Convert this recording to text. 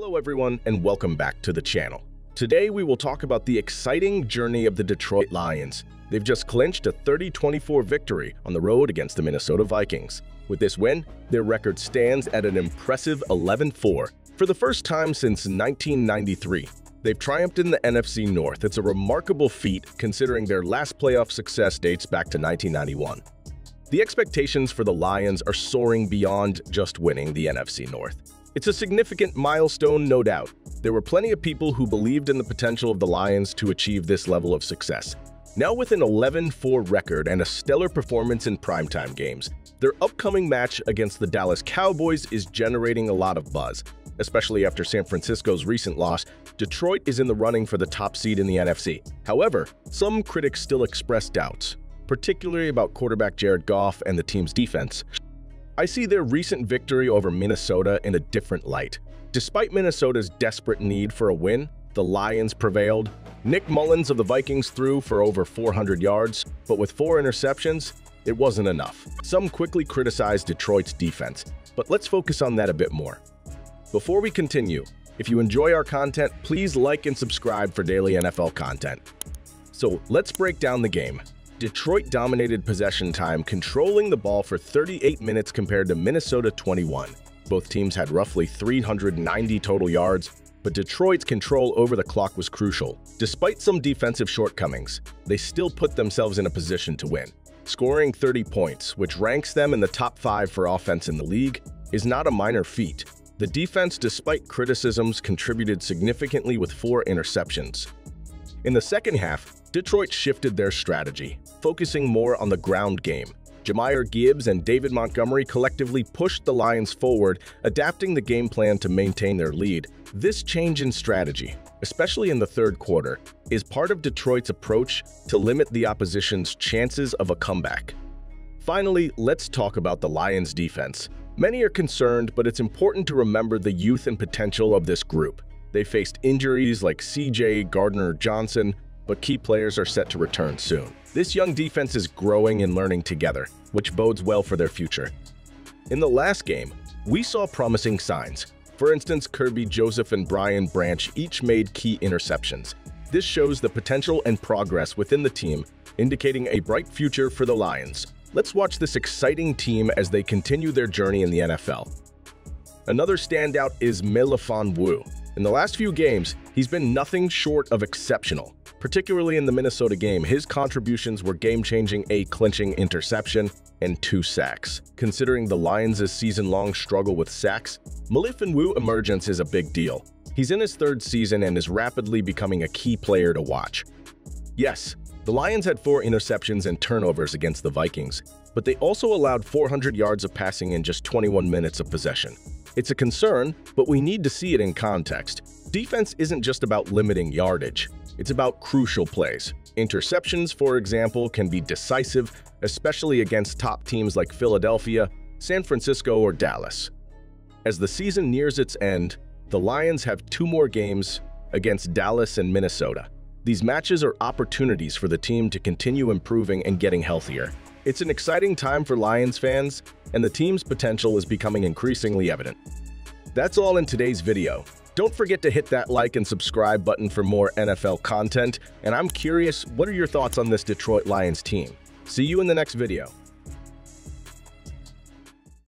Hello everyone and welcome back to the channel. Today we will talk about the exciting journey of the Detroit Lions. They've just clinched a 30-24 victory on the road against the Minnesota Vikings. With this win, their record stands at an impressive 11-4. For the first time since 1993, they've triumphed in the NFC North. It's a remarkable feat considering their last playoff success dates back to 1991. The expectations for the Lions are soaring beyond just winning the NFC North. It's a significant milestone, no doubt. There were plenty of people who believed in the potential of the Lions to achieve this level of success. Now with an 11-4 record and a stellar performance in primetime games, their upcoming match against the Dallas Cowboys is generating a lot of buzz. Especially after San Francisco's recent loss, Detroit is in the running for the top seed in the NFC. However, some critics still express doubts particularly about quarterback Jared Goff and the team's defense. I see their recent victory over Minnesota in a different light. Despite Minnesota's desperate need for a win, the Lions prevailed. Nick Mullens of the Vikings threw for over 400 yards, but with four interceptions, it wasn't enough. Some quickly criticized Detroit's defense, but let's focus on that a bit more. Before we continue, if you enjoy our content, please like and subscribe for daily NFL content. So let's break down the game. Detroit dominated possession time, controlling the ball for 38 minutes compared to Minnesota 21. Both teams had roughly 390 total yards, but Detroit's control over the clock was crucial. Despite some defensive shortcomings, they still put themselves in a position to win. Scoring 30 points, which ranks them in the top 5 for offense in the league, is not a minor feat. The defense, despite criticisms, contributed significantly with four interceptions. In the second half, Detroit shifted their strategy, focusing more on the ground game. Jahmyr Gibbs and David Montgomery collectively pushed the Lions forward, adapting the game plan to maintain their lead. This change in strategy, especially in the third quarter, is part of Detroit's approach to limit the opposition's chances of a comeback. Finally, let's talk about the Lions' defense. Many are concerned, but it's important to remember the youth and potential of this group. They faced injuries like CJ Gardner-Johnson, but key players are set to return soon. This young defense is growing and learning together, which bodes well for their future. In the last game, we saw promising signs. For instance, Kerby Joseph and Brian Branch each made key interceptions. This shows the potential and progress within the team, indicating a bright future for the Lions. Let's watch this exciting team as they continue their journey in the NFL. Another standout is Mélèfoon Woo. In the last few games, he's been nothing short of exceptional. Particularly in the Minnesota game, his contributions were game-changing a clinching interception and two sacks. Considering the Lions' season-long struggle with sacks, Woo emergence is a big deal. He's in his third season and is rapidly becoming a key player to watch. Yes, the Lions had four interceptions and turnovers against the Vikings, but they also allowed 400 yards of passing in just 21 minutes of possession. It's a concern, but we need to see it in context. Defense isn't just about limiting yardage. It's about crucial plays. Interceptions, for example, can be decisive, especially against top teams like Philadelphia, San Francisco, or Dallas. As the season nears its end, the Lions have two more games against Dallas and Minnesota. These matches are opportunities for the team to continue improving and getting healthier. It's an exciting time for Lions fans, and the team's potential is becoming increasingly evident. That's all in today's video. Don't forget to hit that like and subscribe button for more NFL content, and I'm curious, what are your thoughts on this Detroit Lions team? See you in the next video.